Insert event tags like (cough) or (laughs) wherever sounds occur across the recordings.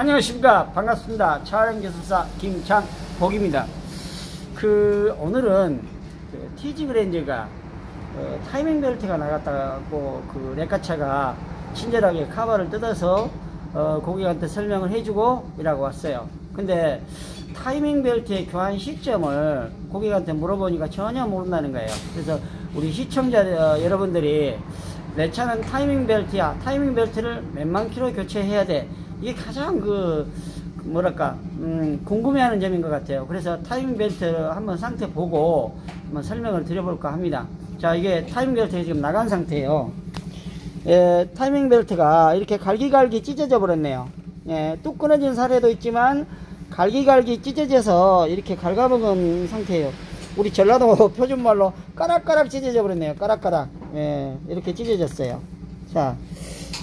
안녕하십니까. 반갑습니다. 차량기술사 김창복입니다. 그 오늘은 그 TG 그랜저가 어, 타이밍 벨트가 나갔다고 그 레카차가 친절하게 카바를 뜯어서 어, 고객한테 설명을 해주고 이라고 왔어요. 근데 타이밍 벨트의 교환 시점을 고객한테 물어보니까 전혀 모른다는 거예요. 그래서 우리 시청자 어, 여러분들이 내 차는 타이밍 벨트야. 타이밍 벨트를 몇만 킬로 교체해야 돼 이게 가장 그 뭐랄까 음, 궁금해하는 점인 것 같아요. 그래서 타이밍 벨트 한번 상태 보고 한번 설명을 드려볼까 합니다. 자 이게 타이밍 벨트 지금 나간 상태예요. 예, 타이밍 벨트가 이렇게 갈기갈기 찢어져 버렸네요. 예, 뚝 끊어진 사례도 있지만 갈기갈기 찢어져서 이렇게 갉아먹은 상태예요. 우리 전라도 (laughs) 표준말로 까락까락 찢어져 버렸네요. 까락까락. 예, 이렇게 찢어졌어요. 자,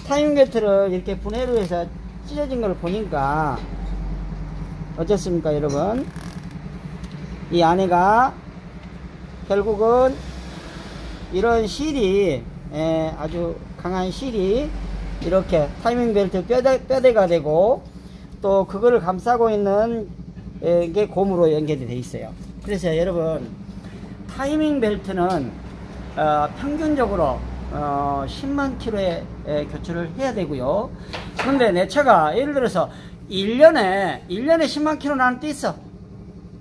타이밍 벨트를 이렇게 분해로 해서 찢어진 걸 보니까 어떻습니까 여러분? 이 안에가 결국은 이런 실이 예, 아주 강한 실이 이렇게 타이밍 벨트 뼈대, 뼈대가 되고 또 그거를 감싸고 있는 예, 게 고무로 연결이 되어 있어요. 그래서 여러분 타이밍 벨트는 어, 평균적으로 어, 10만 킬로의 교체를 해야 되고요. 그런데 내 차가 예를 들어서 1년에 1년에 10만 킬로 나는 뛸어.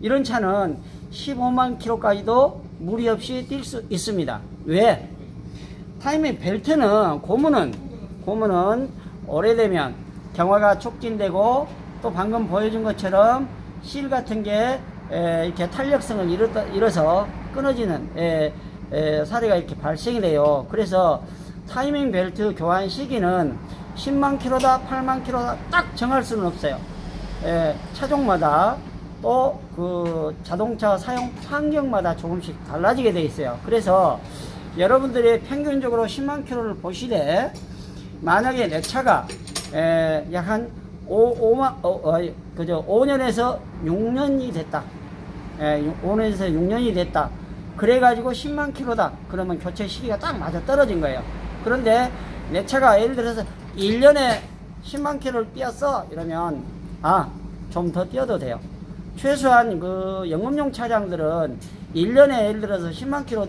이런 차는 15만 킬로까지도 무리 없이 뛸 수 있습니다. 왜? 타이밍 벨트는 고무는 고무는 오래되면 경화가 촉진되고 또 방금 보여준 것처럼 실 같은 게 이렇게 탄력성을 잃어서 끊어지는 에, 사례가 이렇게 발생이 돼요. 그래서 타이밍 벨트 교환 시기는 10만 킬로다, 8만 킬로다 딱 정할 수는 없어요. 에, 차종마다 또 그 자동차 사용 환경마다 조금씩 달라지게 돼 있어요. 그래서 여러분들이 평균적으로 10만 킬로를 보시되 만약에 내 차가 약 한 5, 5만, 어, 어, 그죠? 5년에서 6년이 됐다. 에, 5년에서 6년이 됐다. 그래가지고 10만 킬로다. 그러면 교체 시기가 딱 맞아 떨어진 거예요. 그런데 내 차가 예를 들어서 1년에 10만 킬로를 뛰었어. 이러면 아, 좀 더 뛰어도 돼요. 최소한 그 영업용 차량들은 1년에 예를 들어서 10만 킬로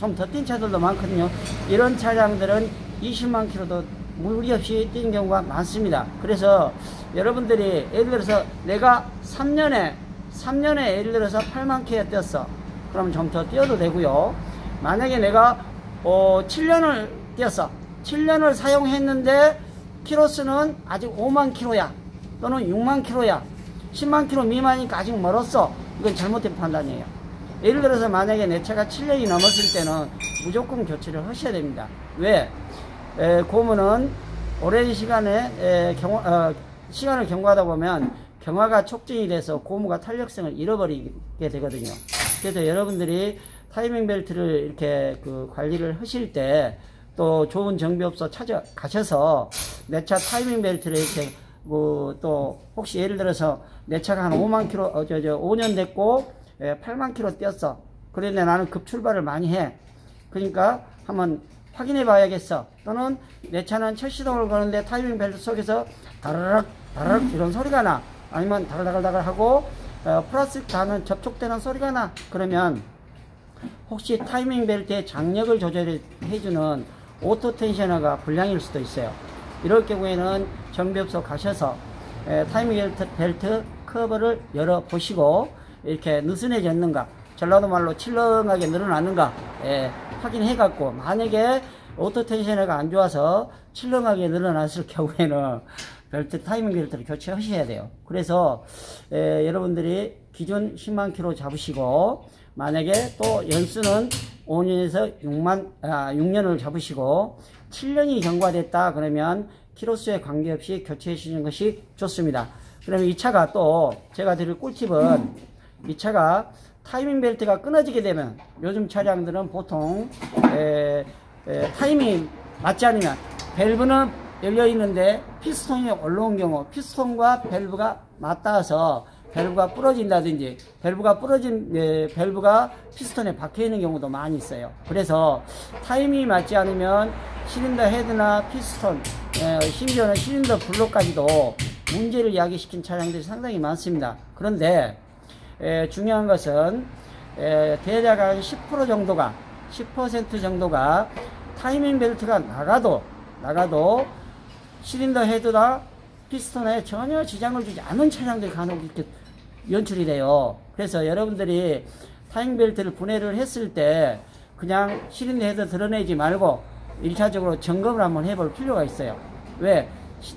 좀 더 뛴 차들도 많거든요. 이런 차량들은 20만 킬로도 무리 없이 뛰는 경우가 많습니다. 그래서 여러분들이 예를 들어서 내가 3년에 3년에 예를 들어서 8만 킬로 뛰었어. 그러면 좀 더 뛰어도 되고요. 만약에 내가 어, 7년을 뛰었어. 7년을 사용했는데 키로수는 아직 5만 킬로야. 또는 6만 킬로야. 10만 킬로 미만이니까 아직 멀었어. 이건 잘못된 판단이에요. 예를 들어서 만약에 내 차가 7년이 넘었을 때는 무조건 교체를 하셔야 됩니다. 왜? 에, 고무는 오랜 시간에 에, 경, 어, 시간을 경과하다 보면 경화가 촉진이 돼서 고무가 탄력성을 잃어버리게 되거든요. 그래서 여러분들이 타이밍 벨트를 이렇게 그 관리를 하실 때 또 좋은 정비업소 찾아가셔서 내 차 타이밍 벨트를 이렇게 뭐 또 혹시 예를 들어서 내 차가 한 5만 킬로 어, 저, 저 5년 됐고 예, 8만 킬로 뛰었어. 그런데 나는 급 출발을 많이 해. 그러니까 한번 확인해 봐야겠어. 또는 내 차는 첫 시동을 거는데 타이밍 벨트 속에서 다르락 다르락 이런 소리가 나. 아니면 다글다글다글 하고 어, 플라스틱 단은 접촉되는 소리가 나. 그러면 혹시 타이밍 벨트의 장력을 조절해주는 auto tensioner가 불량일 수도 있어요. 이럴 경우에는 정비업소 가셔서 에, 타이밍 벨트, 벨트 커버를 열어 보시고 이렇게 느슨해졌는가 전라도 말로 칠렁하게 늘어났는가 에, 확인해 갖고 만약에 auto tensioner가 안 좋아서 칠렁하게 늘어났을 경우에는 벨트 타이밍 벨트를 교체하셔야 돼요. 그래서 에, 여러분들이 기존 10만 킬로 잡으시고 만약에 또 연수는 5년에서 6만 아, 6년을 잡으시고 7년이 경과됐다 그러면 키로수에 관계없이 교체해 주시는 것이 좋습니다. 그러면 이 차가 또 제가 드릴 꿀팁은 이 차가 타이밍 벨트가 끊어지게 되면 요즘 차량들은 보통 에, 에, 타이밍이 맞지 않으면 밸브는 열려 있는데 피스톤이 올라온 경우 피스톤과 밸브가 맞닿아서 밸브가 부러진다든지 밸브가 부러진 예, 밸브가 피스톤에 박혀 있는 경우도 많이 있어요. 그래서 타이밍이 맞지 않으면 실린더 헤드나 피스톤, 에, 심지어는 실린더 블록까지도 문제를 야기시킨 차량들이 상당히 많습니다. 그런데 에, 중요한 것은 에, 대략 한 10% 정도가 10% 정도가 타이밍 벨트가 나가도 나가도 실린더 헤드나 피스톤에 전혀 지장을 주지 않은 차량들이 간혹 이렇게 연출이 돼요. 그래서 여러분들이 타이밍 벨트를 분해를 했을 때 그냥 실린더 헤드 드러내지 말고 1차적으로 점검을 한번 해볼 필요가 있어요. 왜?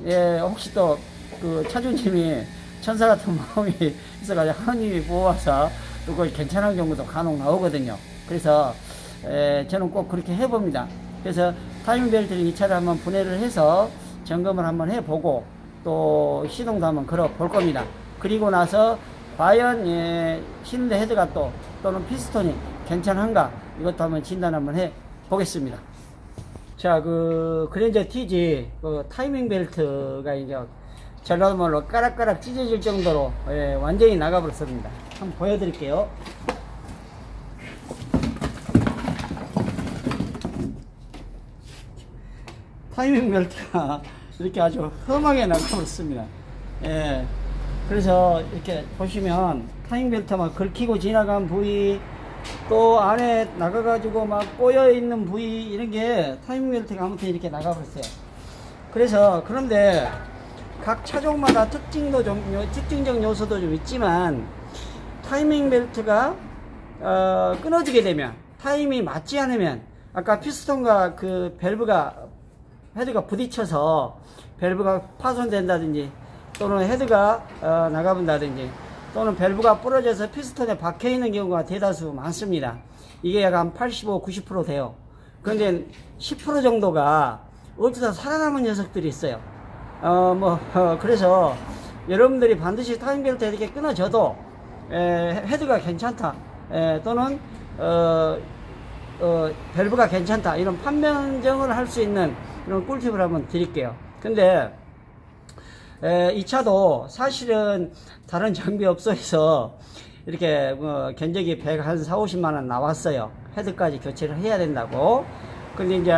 예, 혹시 또 그 차주님이 천사 같은 (laughs) 마음이 있어가지고 하나님이 보호하사 또 그걸 괜찮은 경우도 간혹 나오거든요. 그래서 에, 저는 꼭 그렇게 해봅니다. 그래서 타이밍 벨트를 2차를 한번 분해를 해서 점검을 한번 해보고 또 시동도 한번 걸어 볼 겁니다. 그리고 나서 과연 예, 실드 헤드가 또 또는 피스톤이 괜찮은가 이것도 한번 진단 한번 해 보겠습니다. 자, 그 그랜저 TG 그 타이밍 벨트가 이제 전라도말로 까락까락 찢어질 정도로 예, 완전히 나가버렸습니다. 한번 보여드릴게요. 타이밍 벨트가 (laughs) 이렇게 아주 험하게 나가버렸습니다. 예. 그래서 이렇게 보시면 타이밍 벨트 막 긁히고 지나간 부위 또 안에 나가가지고 막 꼬여 있는 부위 이런 게 타이밍 벨트가 아무튼 이렇게 나가버렸어요. 그래서 그런데 각 차종마다 특징도 좀 특징적 요소도 좀 있지만 타이밍 벨트가 어, 끊어지게 되면 타임이 맞지 않으면 아까 피스톤과 그 밸브가 헤드가 부딪혀서 밸브가 파손된다든지 또는 헤드가 어, 나가분다든지 또는 밸브가 부러져서 피스톤에 박혀 있는 경우가 대다수 많습니다. 이게 약간 85, 90% 돼요. 그런데 10% 정도가 어쩌다 살아남은 녀석들이 있어요. 어, 뭐, 어, 그래서 여러분들이 반드시 타임벨트 이렇게 끊어져도 에, 헤드가 괜찮다. 에, 또는 어, 어, 밸브가 괜찮다. 이런 판명정을 할 수 있는 이런 꿀팁을 한번 드릴게요. 근데 에, 이 차도 사실은 다른 정비업소에서 이렇게 뭐 견적이 100한 4, 50만 원 나왔어요. 헤드까지 교체를 해야 된다고. 근데 이제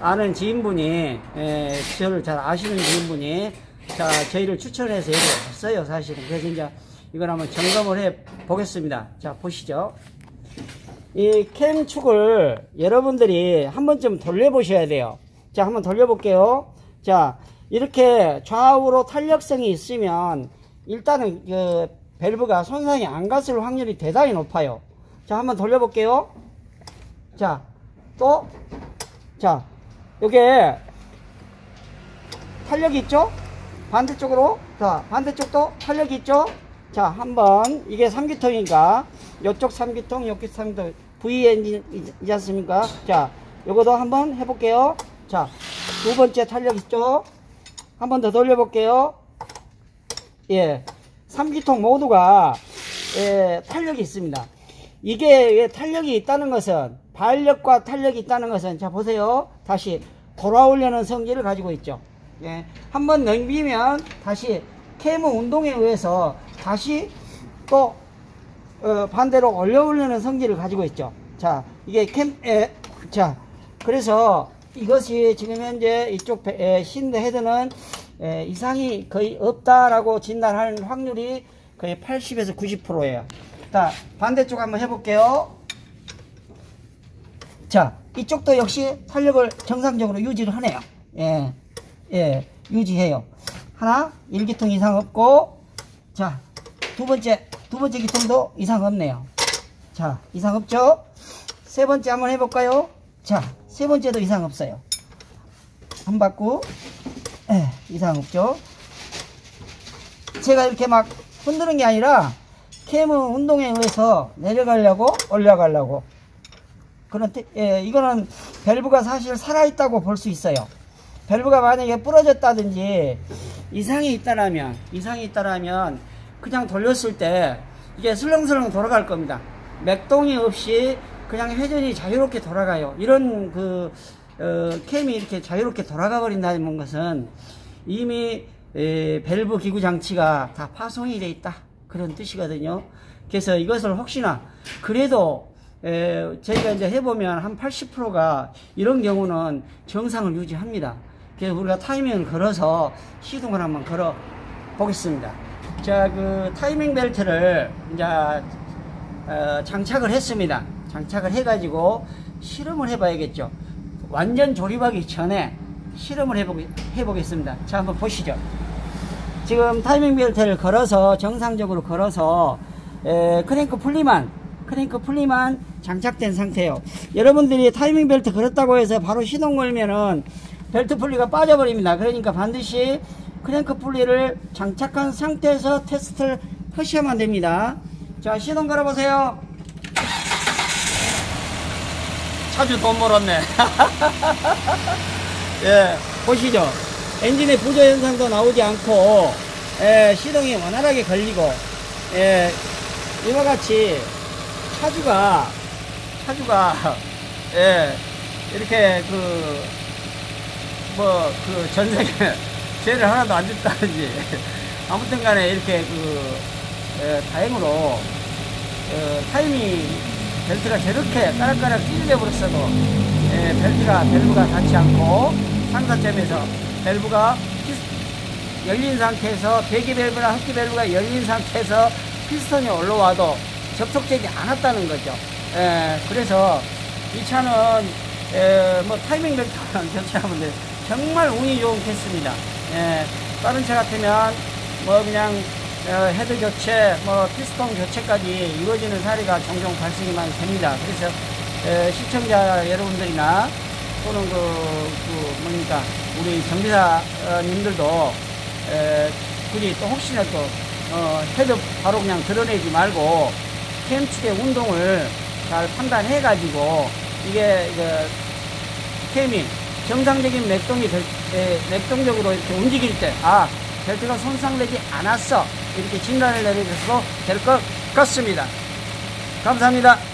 아는 지인분이 에, 저를 잘 아시는 지인분이 자 저희를 추천해서 여기 왔어요 사실은 그래서 이제 이걸 한번 점검을 해 보겠습니다 자 보시죠 이 캠축을 여러분들이 한 번쯤 돌려 보셔야 돼요 자 한번 돌려 볼게요 자 이렇게 좌우로 탄력성이 있으면 일단은 그 밸브가 손상이 안 갔을 확률이 대단히 높아요 자 한번 돌려 볼게요 자 또 자, 요게 탄력이 있죠? 반대쪽으로 자 반대쪽도 탄력이 있죠? 자 한번 이게 3기통이니까 요쪽 3기통 요쪽 3기통 V 엔진이지 않습니까? 자 요거도 한번 해볼게요 자 두 번째 탄력 있죠? 한 번 더 돌려볼게요. 예 3기통 모두가 예, 탄력이 있습니다. 이게 탄력이 있다는 것은 발력과 탄력이 있다는 것은 자 보세요. 다시 돌아오려는 성질을 가지고 있죠. 예, 한 번 넘기면 다시 케이머 운동에 의해서 다시 또 어, 반대로 올려오려는 성질을 가지고 있죠. 자 이게 캠, 에, 자 그래서 이것이 지금 현재 이쪽 에, 신드 헤드는 에, 이상이 거의 없다라고 진단할 확률이 거의 80에서 90%예요 자 반대쪽 한번 해볼게요 자, 이쪽도 역시 탄력을 정상적으로 유지를 하네요. 예, 예, 유지해요. 하나, 1기통 이상 없고, 자, 두 번째, 두 번째 기통도 이상 없네요. 자, 이상 없죠? 세 번째 한번 해볼까요? 자, 세 번째도 이상 없어요. 한 바꾸, 예, 이상 없죠? 제가 이렇게 막 흔드는 게 아니라, 캠은 운동에 의해서 내려가려고, 올라가려고, 그런 예, 이거는 밸브가 사실 살아있다고 볼 수 있어요. 밸브가 만약에 부러졌다든지 이상이 있다라면 이상이 있다라면 그냥 돌렸을 때 이게 슬렁슬렁 돌아갈 겁니다. 맥동이 없이 그냥 회전이 자유롭게 돌아가요. 이런 그 어, 캠이 이렇게 자유롭게 돌아가 버린다는 것은 이미 에, 밸브 기구 장치가 다 파손이 돼 있다 그런 뜻이거든요. 그래서 이것을 혹시나 그래도 에, 저희가 이제 해보면 한 80%가 이런 경우는 정상을 유지합니다. 그래서 우리가 타이밍을 걸어서 시동을 한번 걸어 보겠습니다. 자, 그 타이밍 벨트를 이제 어, 장착을 했습니다. 장착을 해가지고 실험을 해봐야겠죠. 완전 조립하기 전에 실험을 해보, 해보겠습니다. 자, 한번 보시죠. 지금 타이밍 벨트를 걸어서 정상적으로 걸어서 에, 크랭크 풀리만 크랭크 풀리만 장착된 상태예요. 여러분들이 타이밍 벨트 걸었다고 해서 바로 시동 걸면은 벨트 풀리가 빠져버립니다. 그러니까 반드시 크랭크 풀리를 장착한 상태에서 테스트를 하셔야만 됩니다. 자, 시동 걸어보세요. 차주 돈 벌었네. (laughs) 예, 보시죠. 엔진의 부조 현상도 나오지 않고, 예, 시동이 원활하게 걸리고, 예, 이와 같이 차주가, 차주가, (laughs) 예, 이렇게 그, 뭐, 그 전생에 (laughs) 죄를 하나도 안 짓다든지, 아무튼 간에 이렇게 그, 예, 다행으로, 어, 타이밍 벨트가 저렇게 까락까락 찢어져 버렸어도 예, 벨트가 밸브가 닿지 않고 상사점에서 밸브가 열린 상태에서 배기 밸브나 흡기 밸브가 열린 상태에서 피스톤이 올라와도 접촉되지 않았다는 거죠. 예, 그래서 이 차는 예, 뭐 타이밍 벨트만 교체하면 돼. 정말 운이 좋은 케이스입니다. 예, 다른 차 같으면 뭐 그냥 어, 헤드 교체, 뭐 피스톤 교체까지 이루어지는 사례가 종종 발생이 많이 됩니다. 그래서 에, 시청자 여러분들이나 또는 그, 그 뭡니까 우리 정비사님들도 에, 굳이 또 혹시나 또 어, 헤드 바로 그냥 드러내지 말고 캠축의 운동을 잘 판단해 가지고 이게 그 캠이 정상적인 맥동이 될, 에, 맥동적으로 이렇게 움직일 때, 아, 벨트가 손상되지 않았어. 이렇게 진단을 내리셔도 될것 같습니다. 감사합니다.